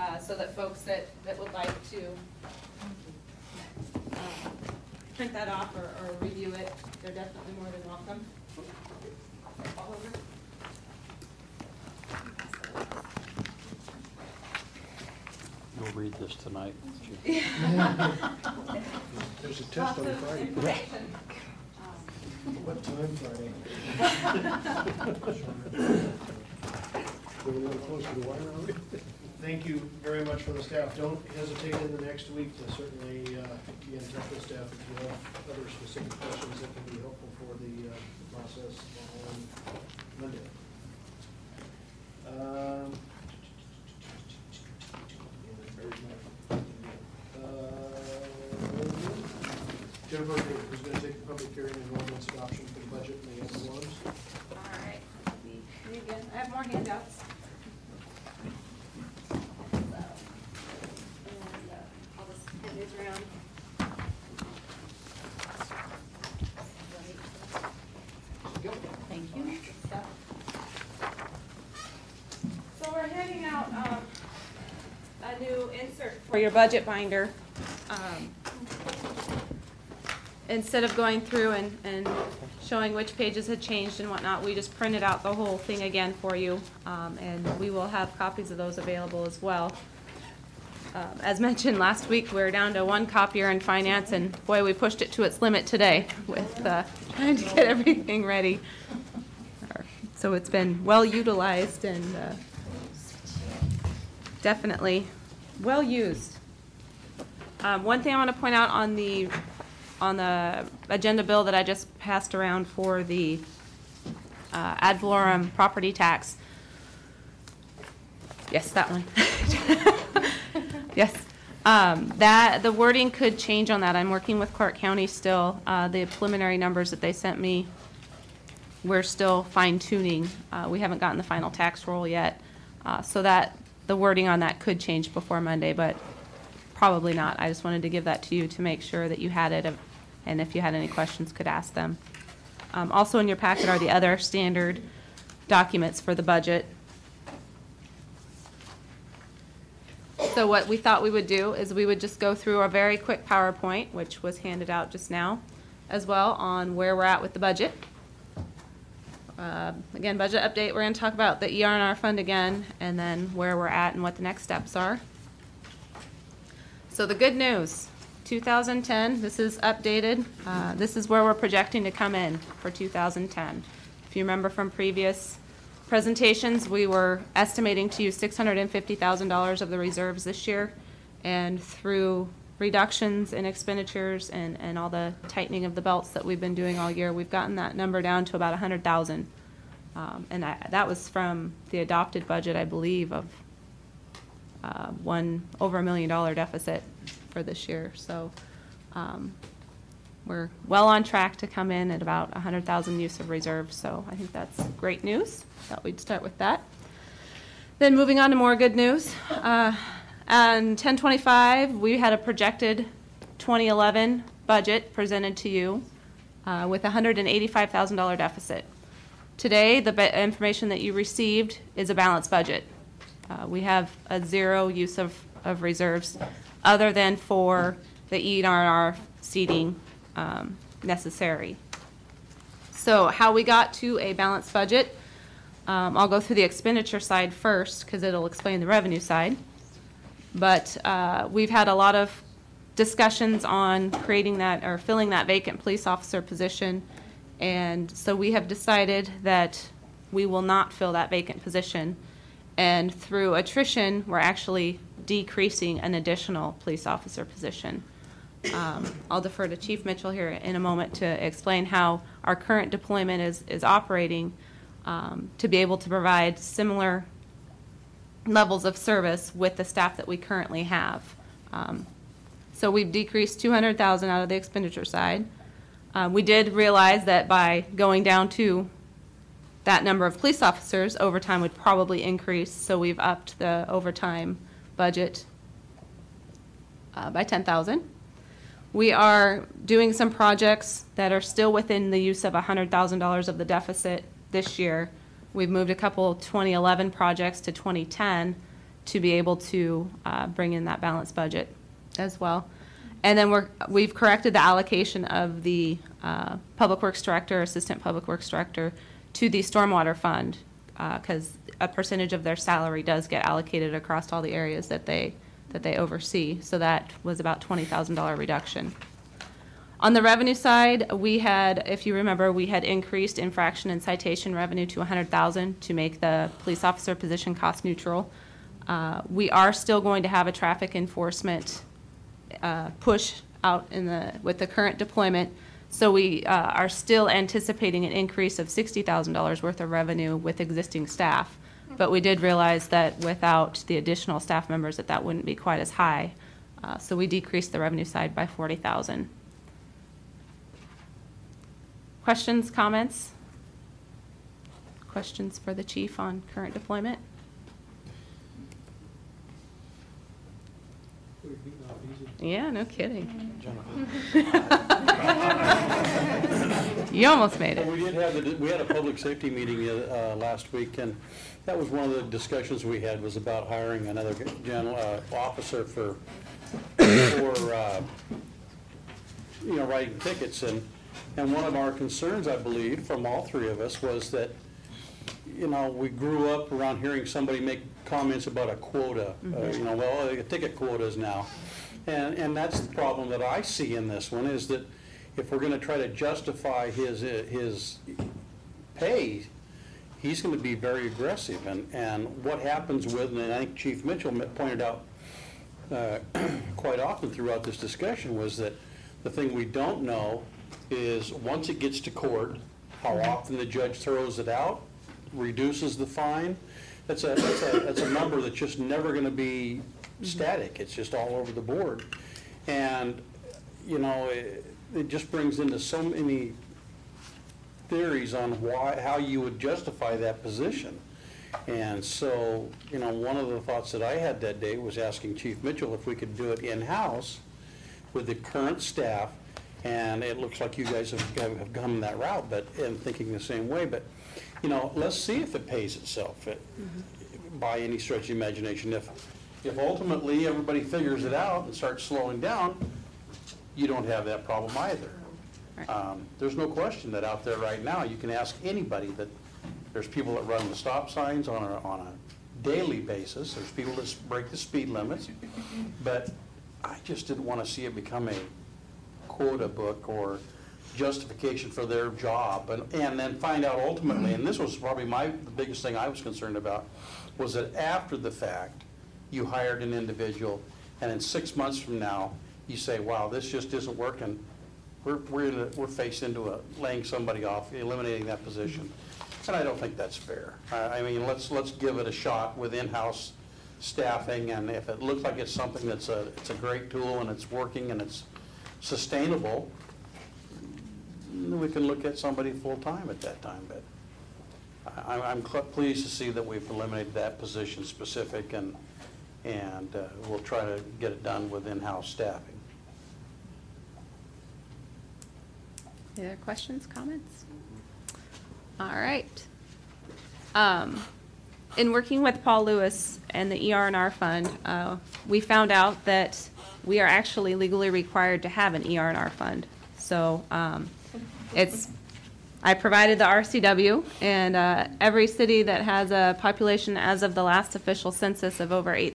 uh, so that folks that, that would like to um, print that off or, or review it, they're definitely more than welcome. You'll read this tonight. There's a test on Lots of Friday. What time Friday? We're a little closer to wire, are we? Thank you very much for the staff. Don't hesitate in the next week to certainly uh, be in touch with staff if you have other specific questions that can be helpful for the uh, process on Monday. Um, uh, Jennifer, who's going to take the public hearing and ordinance adoption for the budget and the other ones? All right, again. I have more handouts. So, and, uh, I'll just hand these around. Thank you. So we're handing out um, a new insert for your budget binder. Um, Instead of going through and, and showing which pages had changed and whatnot, we just printed out the whole thing again for you. Um, And we will have copies of those available as well. Um, As mentioned last week, we we're down to one copier in finance, and boy, we pushed it to its limit today with uh, trying to get everything ready. So it's been well utilized and uh, definitely well used. Um, One thing I want to point out on the, on the agenda bill that I just passed around for the uh, ad valorem property tax. Yes, that one. Yes. Um, That, the wording could change on that. I'm working with Clark County still. Uh, The preliminary numbers that they sent me, we're still fine tuning. Uh, We haven't gotten the final tax roll yet. Uh, So that, the wording on that could change before Monday, but probably not. I just wanted to give that to you to make sure that you had it, and if you had any questions, could ask them. Um, Also in your packet are the other standard documents for the budget. So what we thought we would do is we would just go through a very quick PowerPoint, which was handed out just now, as well, on where we're at with the budget. Uh, Again, budget update, we're going to talk about the ER and R fund again, and then where we're at and what the next steps are. So the good news, 2010, this is updated. Uh, This is where we're projecting to come in for 2010. If you remember from previous presentations, we were estimating to use $650,000 of the reserves this year. And through reductions in expenditures and, and all the tightening of the belts that we've been doing all year, we've gotten that number down to about 100,000. Um, And I- that was from the adopted budget, I believe, of uh, one, over a million dollar deficit for this year. So um, we're well on track to come in at about 100,000 use of reserves, so I think that's great news. Thought we'd start with that. Then moving on to more good news. Uh, On 1025, we had a projected 2011 budget presented to you uh, with a $185,000 deficit. Today, the information that you received is a balanced budget. Uh, We have a zero use of, of reserves, other than for the E and R and R seating um, necessary. So how we got to a balanced budget, um, I'll go through the expenditure side first, because it'll explain the revenue side. But uh, we've had a lot of discussions on creating that, or filling that vacant police officer position. And so we have decided that we will not fill that vacant position. And through attrition, we're actually decreasing an additional police officer position. Um, I'll defer to Chief Mitchell here in a moment to explain how our current deployment is, is operating um, to be able to provide similar levels of service with the staff that we currently have. Um, So we've decreased 200,000 out of the expenditure side. Uh, We did realize that by going down to that number of police officers, overtime would probably increase, so we've upped the overtime budget uh, by 10,000. We are doing some projects that are still within the use of $100,000 of the deficit this year. We've moved a couple 2011 projects to 2010, to be able to uh, bring in that balanced budget as well. And then we're, we've corrected the allocation of the uh, Public Works Director, Assistant Public Works Director to the Stormwater Fund, because a percentage of their salary does get allocated across all the areas that they, that they oversee. So that was about $20,000 reduction. On the revenue side, we had, if you remember, we had increased infraction and citation revenue to 100,000 to make the police officer position cost neutral. Uh, We are still going to have a traffic enforcement uh, push out in the, with the current deployment. So we uh, are still anticipating an increase of $60,000 worth of revenue with existing staff. But we did realize that without the additional staff members, that that wouldn't be quite as high. Uh, So we decreased the revenue side by 40,000. Questions, comments? Questions for the chief on current deployment? Yeah, no kidding. You almost made Well, it. we did have, the we had a public safety meeting uh, last week, and that was one of the discussions we had, was about hiring another general, uh, officer for, for, uh, you know, writing tickets, and, and one of our concerns, I believe, from all three of us, was that, you know, we grew up around hearing somebody make comments about a quota, uh, you know, well, uh, ticket quotas now. And, and that's the problem that I see in this one, is that if we're gonna try to justify his, uh, his pay, he's gonna be very aggressive, and, and what happens with, and I think Chief Mitchell pointed out uh, quite often throughout this discussion, was that the thing we don't know is, once it gets to court, how often the judge throws it out, reduces the fine. That's a, that's a, that's a number that's just never gonna be static, it's just all over the board. And, you know, it, it just brings into so many theories on why, how you would justify that position. And so, you know, one of the thoughts that I had that day was asking Chief Mitchell if we could do it in-house with the current staff, and it looks like you guys have, have gone that route, but, and thinking the same way, but, you know, let's see if it pays itself it- by any stretch of imagination. If, if ultimately everybody figures it out and starts slowing down, you don't have that problem either. Right. Um, There's no question that out there right now, you can ask anybody that, there's people that run the stop signs on a, on a daily basis, there's people that break the speed limits, but I just didn't want to see it become a quota book or justification for their job, and, and then find out ultimately, and this was probably my, the biggest thing I was concerned about, was that after the fact, you hired an individual, and in six months from now, you say, wow, this just isn't working, we're, we're, in a- we're faced into a, laying somebody off, eliminating that position. And I don't think that's fair. I, I mean, let's, let's give it a shot with in-house staffing, and if it looks like it's something that's a, it's a great tool and it's working and it's sustainable, we can look at somebody full-time at that time, but I, I'm- pleased to see that we've eliminated that position specific, and, and uh, we'll try to get it done with in-house staffing. Any other questions, comments? All right. Um, In working with Paul Lewis and the ER and R Fund, uh, we found out that we are actually legally required to have an ER and R fund. So um, it's, I provided the RCW, and uh, every city that has a population as of the last official census of over eight